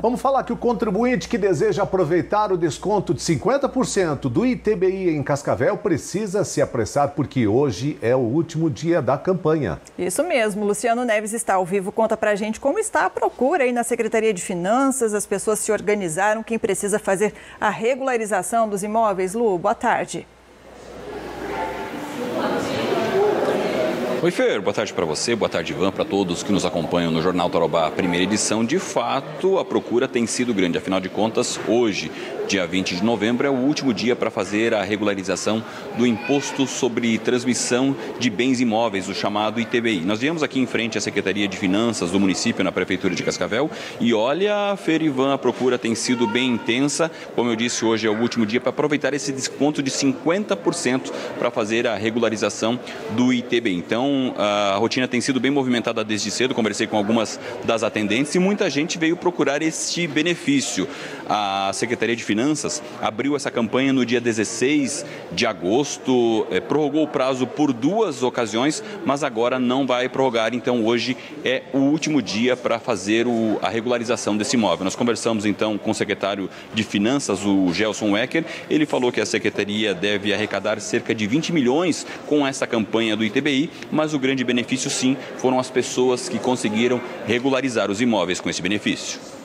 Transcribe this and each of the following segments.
Vamos falar que o contribuinte que deseja aproveitar o desconto de 50% do ITBI em Cascavel precisa se apressar porque hoje é o último dia da campanha. Isso mesmo, Luciano Neves está ao vivo. Conta pra gente como está a procura aí na Secretaria de Finanças. As pessoas se organizaram. Quem precisa fazer a regularização dos imóveis? Lu, boa tarde. Oi, Fer, boa tarde para você, boa tarde, Ivan, para todos que nos acompanham no Jornal Tarobá, primeira edição. De fato, a procura tem sido grande, afinal de contas, hoje, dia 20 de novembro, é o último dia para fazer a regularização do Imposto sobre Transmissão de Bens Imóveis, o chamado ITBI. Nós viemos aqui em frente à Secretaria de Finanças do município, na Prefeitura de Cascavel, e olha, Fer Ivan, a procura tem sido bem intensa. Como eu disse, hoje é o último dia para aproveitar esse desconto de 50% para fazer a regularização do ITBI. Então, então, a rotina tem sido bem movimentada desde cedo. Conversei com algumas das atendentes e muita gente veio procurar este benefício. A Secretaria de Finanças abriu essa campanha no dia 16 de agosto, eh, prorrogou o prazo por duas ocasiões, mas agora não vai prorrogar. Então, hoje é o último dia para fazer o, a regularização desse imóvel. Nós conversamos então com o secretário de Finanças, o Gelson Wecker. Ele falou que a secretaria deve arrecadar cerca de 20 milhões com essa campanha do ITBI, mas o grande benefício sim foram as pessoas que conseguiram regularizar os imóveis com esse benefício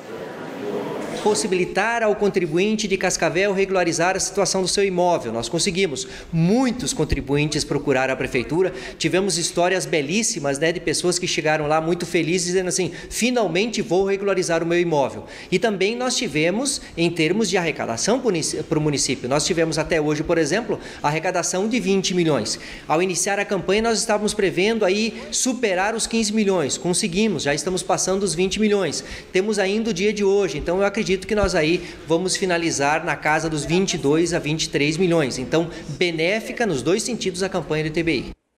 possibilitar ao contribuinte de Cascavel regularizar a situação do seu imóvel. Nós conseguimos. Muitos contribuintes procuraram a prefeitura. Tivemos histórias belíssimas né, de pessoas que chegaram lá muito felizes, dizendo assim: finalmente vou regularizar o meu imóvel. E também nós tivemos, em termos de arrecadação para o município, nós tivemos até hoje, por exemplo, arrecadação de 20 milhões. Ao iniciar a campanha, nós estávamos prevendo aí superar os 15 milhões. Conseguimos, já estamos passando os 20 milhões. Temos ainda o dia de hoje, então eu acredito acredito que nós aí vamos finalizar na casa dos 22 a 23 milhões. Então, benéfica nos dois sentidos a campanha do TBI.